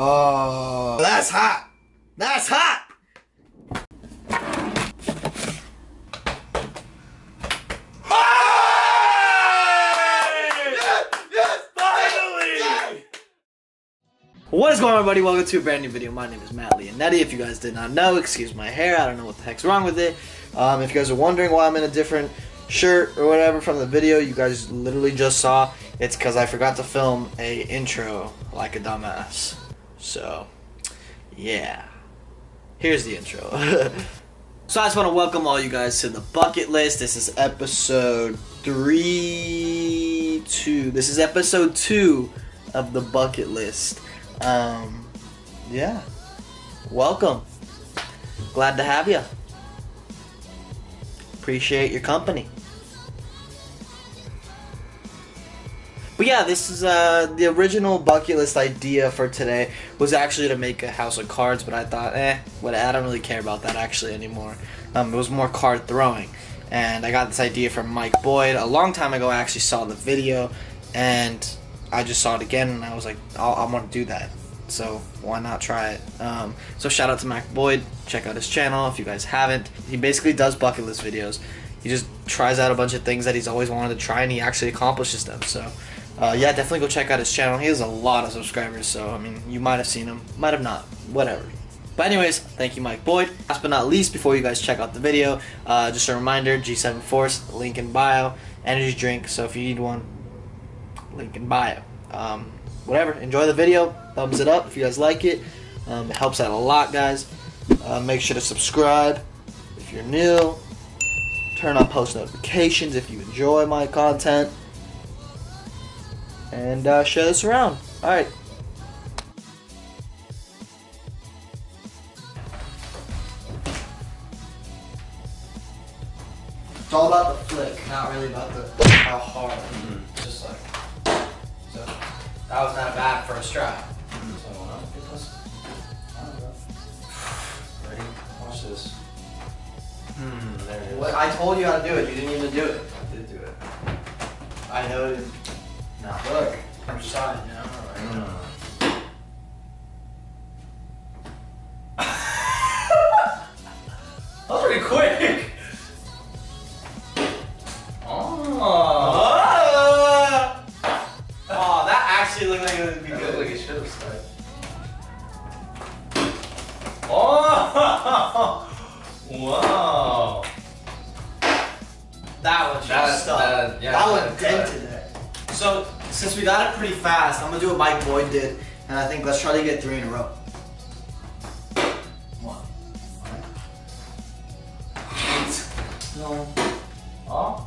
Oh, that's hot. That's hot. What is going on, everybody? Welcome to a brand new video. My name is Matt Leonetti. If you guys did not know, excuse my hair. I don't know what the heck's wrong with it. Um, if you guys are wondering why I'm in a different shirt or whatever from the video you guys literally just saw, it's because I forgot to film a intro like a dumbass. So, yeah. Here's the intro. so I just want to welcome all you guys to the bucket list. This is episode three, two. This is episode two of the bucket list. Um, yeah. Welcome. Glad to have you. Appreciate your company. But yeah, this is uh, the original bucket list idea for today was actually to make a house of cards, but I thought, eh, what? I don't really care about that actually anymore. Um, it was more card throwing, and I got this idea from Mike Boyd a long time ago. I actually saw the video, and I just saw it again, and I was like, I'll, want to do that. So why not try it? Um, so shout out to Mike Boyd. Check out his channel if you guys haven't. He basically does bucket list videos. He just tries out a bunch of things that he's always wanted to try, and he actually accomplishes them. So uh, yeah, definitely go check out his channel. He has a lot of subscribers, so I mean, you might have seen him, might have not, whatever. But anyways, thank you, Mike Boyd. Last but not least, before you guys check out the video, uh, just a reminder: G7 Force, link in bio, energy drink. So if you need one, link in bio. Um, whatever. Enjoy the video. Thumbs it up if you guys like it. Um, it helps out a lot, guys. Uh, make sure to subscribe if you're new. Turn on post notifications if you enjoy my content and uh, share this around. All right. It's all about the flick, not really about the how hard. Mm-hmm. Just like so. That was not bad for a strap. So uh, get this. Ready? Watch this. Hmm, there it is. What I told you how to do it. You didn't even do it. I did do it. I know. It- No. Look, I'm side. Mm. that was pretty quick. Oh. Oh, that actually looked like it would be That good. like it should have stuck. Oh. Wow. That one should That- have stuck. that- yeah, that one dented it. So, since we got it pretty fast, I'm gonna do what Mike Boyd did, and I think let's try to get three in a row. One. No. Oh.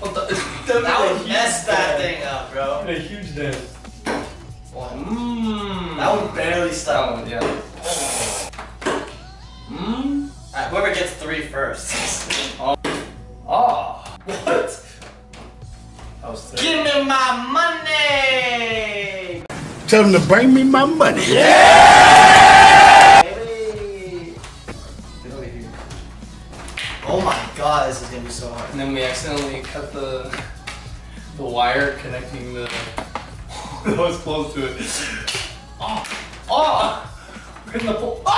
What the? That would mess that thing up, bro. A huge dent. One. Mmm. That one barely That stuck. one, yeah. Oh. Alright, whoever gets three first. Oh. oh. what? That was. Give me my money! Tell them to bring me my money. Baby. Get. Oh my god, this is gonna be so hard. And then we accidentally cut the the wire connecting the that was close to it. Oh, oh, we're in the pole. Oh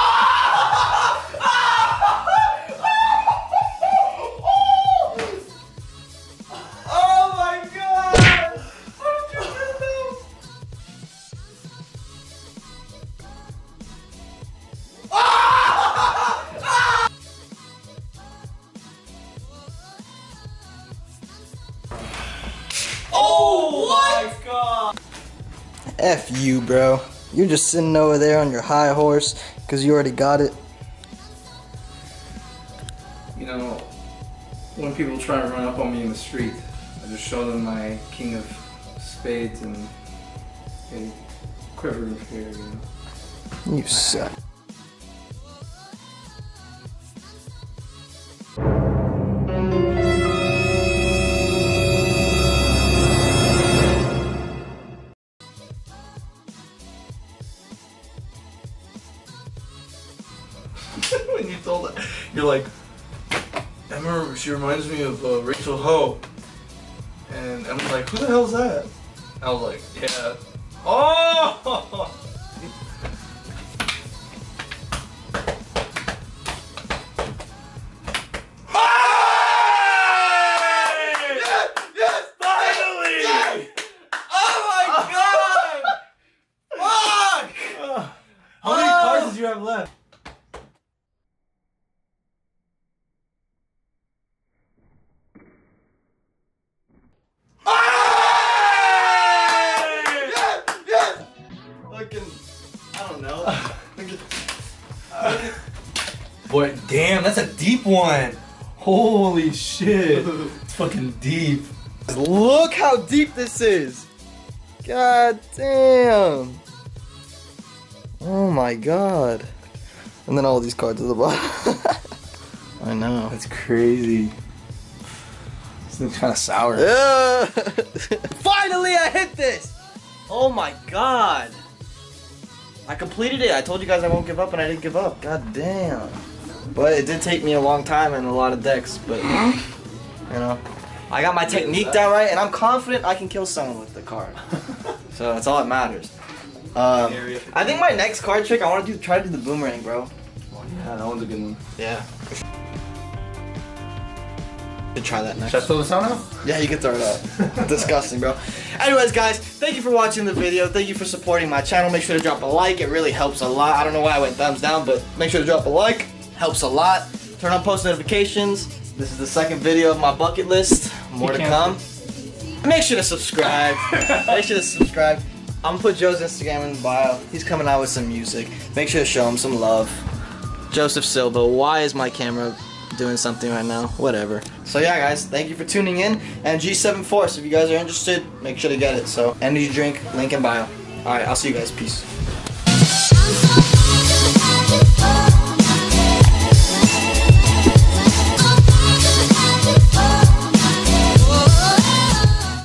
F you, bro. You're just sitting over there on your high horse because you already got it. You know, when people try to run up on me in the street, I just show them my king of spades and a quivering fear, you know. You suck. reminds me of uh, Rachel Ho. And I'm like, who the hell's that? I was like, yeah. Oh! Boy, damn, that's a deep one. Holy shit. It's fucking deep. Look how deep this is. God damn. Oh my god. And then all these cards at the bottom. I know. That's crazy. This looks kind of sour. Ugh. Finally, I hit this! Oh my god. I completed it. I told you guys I won't give up, and I didn't give up. God damn. But it did take me a long time and a lot of decks, but you know. I got my technique down right, and I'm confident I can kill someone with the card. so that's all that matters. Um, I think my next card trick, I want to do try to do the boomerang, bro. Yeah, that one's a good one. Yeah. Should try that next. Should I throw this on now? Yeah, you can throw it out. Disgusting, bro. Anyways, guys, thank you for watching the video. Thank you for supporting my channel. Make sure to drop a like. It really helps a lot. I don't know why I went thumbs down, but make sure to drop a like. Helps a lot. Turn on post notifications. This is the second video of my bucket list. More to come. Make sure to subscribe. Make sure to subscribe. I'm gonna put Joe's Instagram in the bio. He's coming out with some music. Make sure to show him some love. Joseph Silva. Why is my camera doing something right now? Whatever. So yeah, guys, thank you for tuning in. And G7 Force, if you guys are interested, make sure to get it. So energy drink, link in bio. All right, I'll see you guys. Peace.